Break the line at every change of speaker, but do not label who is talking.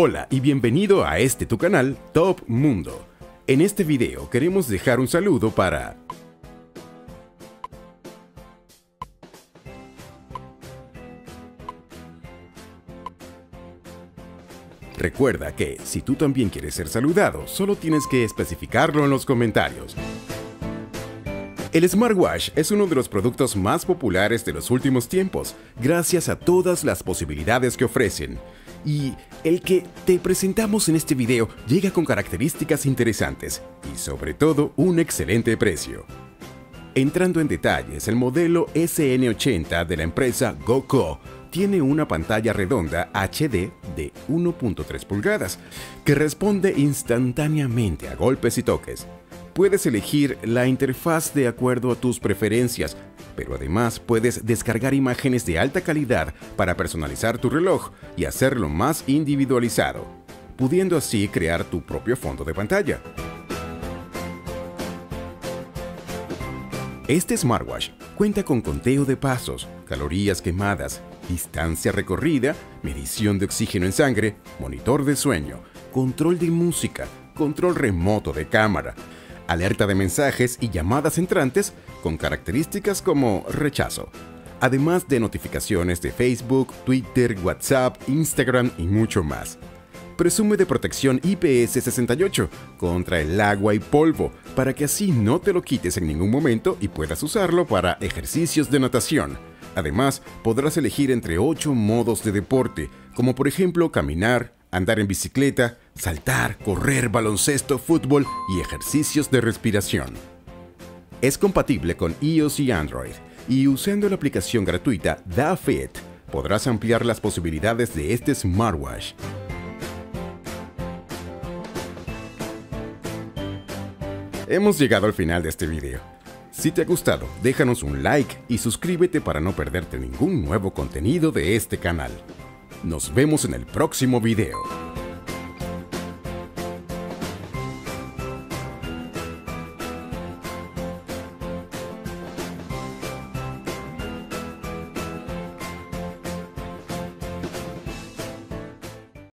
Hola y bienvenido a este tu canal Top Mundo. En este video queremos dejar un saludo para Recuerda que, si tú también quieres ser saludado, solo tienes que especificarlo en los comentarios. El smartwatch es uno de los productos más populares de los últimos tiempos, gracias a todas las posibilidades que ofrecen. Y el que te presentamos en este video llega con características interesantes y sobre todo un excelente precio. Entrando en detalles, el modelo SN80 de la empresa GoCo tiene una pantalla redonda HD de 1.3 pulgadas que responde instantáneamente a golpes y toques. Puedes elegir la interfaz de acuerdo a tus preferencias, pero además puedes descargar imágenes de alta calidad para personalizar tu reloj y hacerlo más individualizado, pudiendo así crear tu propio fondo de pantalla. Este smartwatch cuenta con conteo de pasos, calorías quemadas, distancia recorrida, medición de oxígeno en sangre, monitor de sueño, control de música, control remoto de cámara, alerta de mensajes y llamadas entrantes con características como rechazo, además de notificaciones de Facebook, Twitter, WhatsApp, Instagram y mucho más. Presume de protección IPS68 contra el agua y polvo, para que así no te lo quites en ningún momento y puedas usarlo para ejercicios de natación Además, podrás elegir entre 8 modos de deporte, como por ejemplo caminar, andar en bicicleta, saltar, correr, baloncesto, fútbol y ejercicios de respiración. Es compatible con iOS y Android, y usando la aplicación gratuita DaFit, podrás ampliar las posibilidades de este smartwatch. Hemos llegado al final de este video. Si te ha gustado, déjanos un like y suscríbete para no perderte ningún nuevo contenido de este canal. Nos vemos en el próximo video.